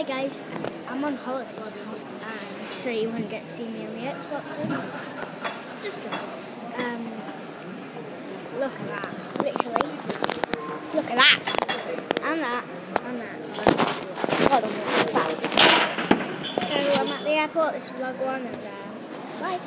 Hi guys, I'm on holiday and so you won't get to see me on the Xbox one. Just um, look at that, literally. Look at that, and that, and that. So I'm at the airport, this is vlog one and uh, bye.